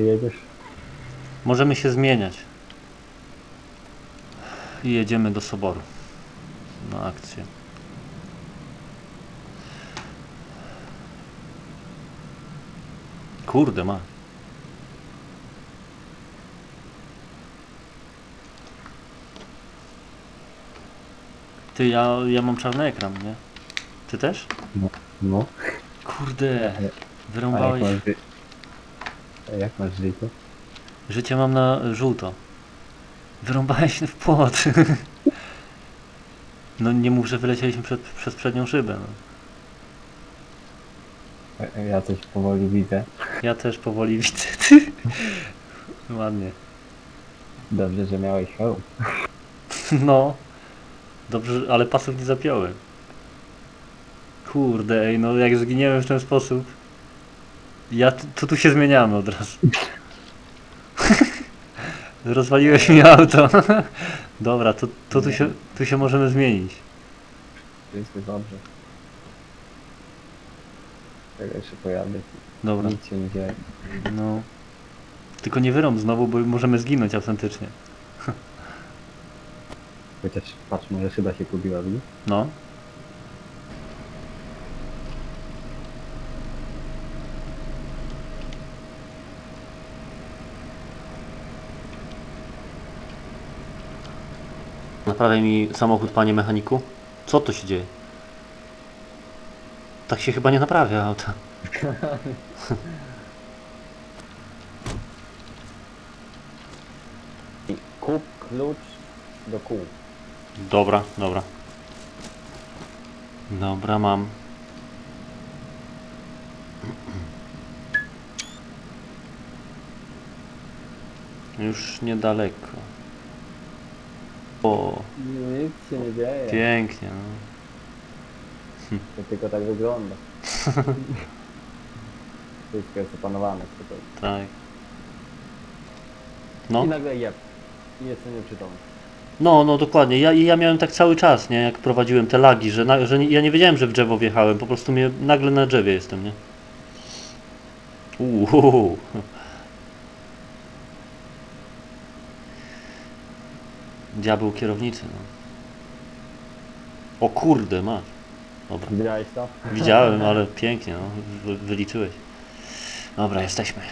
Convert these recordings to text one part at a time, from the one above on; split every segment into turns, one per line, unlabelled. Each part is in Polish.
Jedziesz?
Możemy się zmieniać. I jedziemy do soboru. Na akcję. Kurde ma. Ty, ja, ja mam czarny ekran, nie? Ty też?
No.
Kurde,
A jak
wyrąbałeś.
A jak masz życie?
Życie mam na żółto. Wyrąbałeś w płot. No nie mów, że wylecieliśmy przed, przez przednią szybę. No.
A- Ja coś powoli widzę.
Ja też powoli widzę. Ty. Ładnie.
Dobrze, że miałeś hełm.
No. Dobrze, ale pasów nie zapiąłem. Kurde, ej, no jak zginiemy w ten sposób. Ja, to tu się zmieniamy od razu. Rozwaliłeś mi auto. Dobra, to, to tu, się, tu się możemy zmienić.
Wszystko dobrze. Czekaj, jeszcze pojadę.
Dobra.
Nic się nie dzieje.
No. Tylko nie wyrąb znowu, bo możemy zginąć autentycznie.
Chociaż patrz, moja szyba się pobiła, widzisz?
No. Naprawiaj mi samochód, panie mechaniku. Co to się dzieje? Tak się chyba nie naprawia auta.
I kup klucz do kół.
Dobra, dobra. Dobra, mam. Już niedaleko. O,
Nic się nie dzieje.
pięknie. No.
To tylko tak wygląda. Wszystko jest opanowane. spokojnie.
Tak. No,
I nagle jeb. I jestem nieprzytomny.
no, no dokładnie. Ja, ja miałem tak cały czas, nie? Jak prowadziłem te lagi, że, na, że nie, ja nie wiedziałem, że w drzewo wjechałem. Po prostu mnie nagle na drzewie jestem, nie? Uuu. Diabeł kierownicy, no. O kurde, masz. Dobra.
Widziałeś to?
Widziałem, ale pięknie, no. Wy, wyliczyłeś. Dobra, jesteśmy.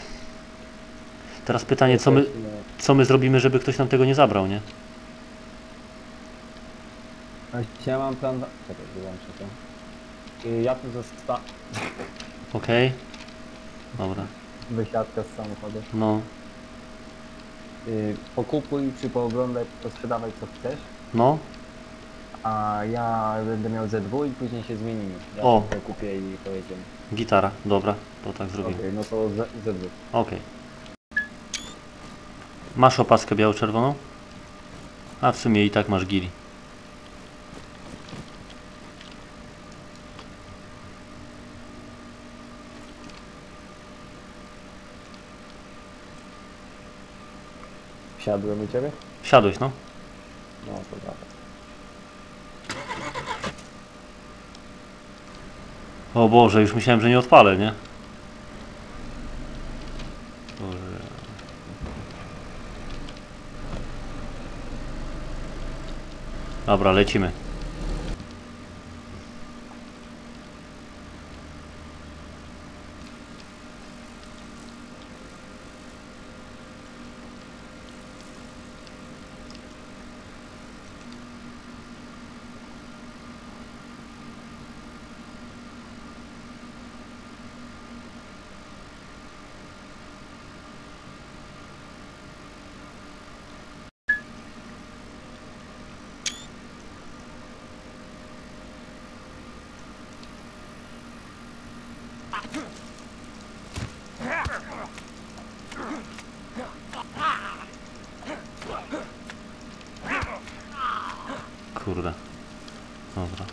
Teraz pytanie, co my, co my zrobimy, żeby ktoś nam tego nie zabrał, nie?
Ja mam plan... Czekaj, wyłączę to. I Ja tu zosta...
Okej? Dobra.
Wysiadka z samochodu.
No,
Y, Pokupuj czy pooglądaj, posprzedawaj co chcesz.
no.
A ja będę miał Z2 i później się zmienimy. Ja
O.
to kupię i pojedziemy.
Gitara, dobra, to tak
Okej,
zrobimy.
no to Z, Z2.
Okej. Masz opaskę biało-czerwoną? A w sumie i tak masz gili.
Wsiadłem u ciebie?
Wsiadłeś, no?
No to dobra.
O Boże, już myślałem, że nie odpalę, nie? Boże. Dobra, lecimy. kurde. Dobra.